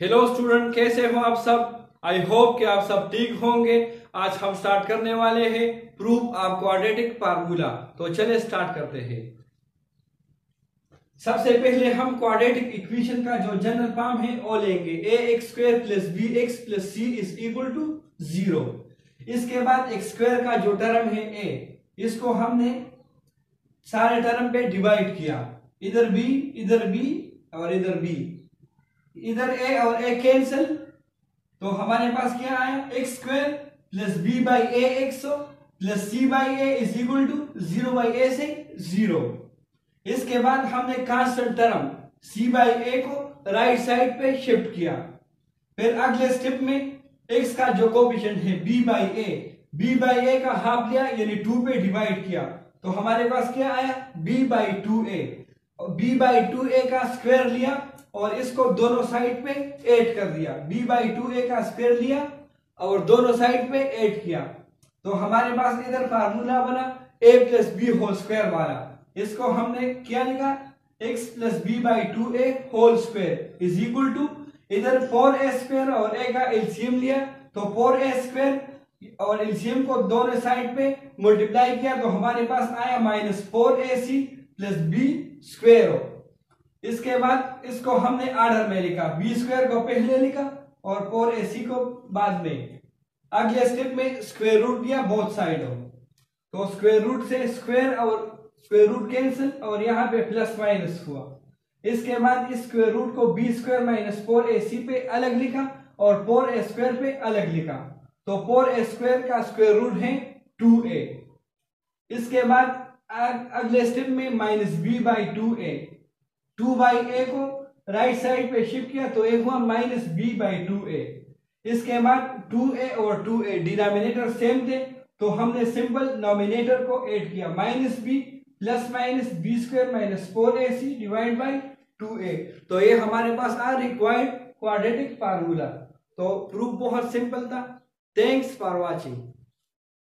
Hello student कैसे हो आप सब? आई होप कि आप सब ठीक होंगे। आज हम स्टार्ट करने वाले हैं प्रूफ ऑफ़ क्वाड्रेटिक फार्मूला तो चले स्टार्ट करते हैं। सबसे पहले हम क्वाड्रेटिक इक्वेशन का जो जनरल फॉर्म है, वो लेंगे। A x square plus b x plus c is equal to zero इसके बाद एक्स स्क्वायर का जो टर्म है ए इसको हमने सारे टर्म पे डिवाइड किया। इधर बी इधर बी और इधर बी इधर ए और ए कैंसिल तो हमारे पास क्या आया? X square plus b by a x plus c by a is equal to zero by a से ज़ीरो इसके बाद हमने constant term c by a को राइट साइड पे शिफ्ट किया। फिर अगले स्टेप में एक्स का जो कोपिशन है b by a b by a का हाफ़ लिया, यानी टू पे डिवाइड किया। तो हमारे पास क्या आया? B by two a b by two a का स्क्वायर लिया और इसको दोनों साइड पे एड कर दिया। बी बाई टू ए का स्क्वायर लिया और दोनों साइड पे एड किया। तो हमारे पास इधर फार्मूला बना a plus b whole square वाला। इसको हमने क्या लिखा? X plus b by two a whole square is equal to इधर फोर ए स्क्वायर और ए का एलसीएम लिया। तो फोर ए स्क्वायर और एलसीएम को दोनों साइड पे मल्टीप्लाई किया तो हमारे पास आया minus four a c plus b square हो। इसके बाद इसको हमने आर्डर में लिखा। बी स्क्वायर को पहले लिखा और फोर ए सी को बाद में। अगले स्टेप में स्क्वायर रूट दिया बोथ साइड हो। तो स्क्वायर रूट से स्क्वायर और स्क्वायर रूट कैंसिल और यहाँ पे प्लस माइनस हुआ। इसके बाद इस स्क्वायर रूट को b square minus four a c पे अलग लिखा और फोर ए स्क्वायर पे अलग लिखा। तो फोर ए स्क्वायर का स्क्वायर रूट है टू ए इसके बाद अगले स्टेप में minus b by two a two by a को राइट साइड पे शिफ्ट किया तो एक हुआ minus b by two a इसके बाद टू ए और टू ए डिनोमिनेटर सेम थे तो हमने सिंपल नॉमिनेटर को ऐड किया। Minus b plus minus b square minus four a c divide by two a तो ये हमारे पास आ रिक्वायर्ड क्वाड्रेटिक फार्मूला तो प्रूफ बहुत सिंपल था। Thanks for watching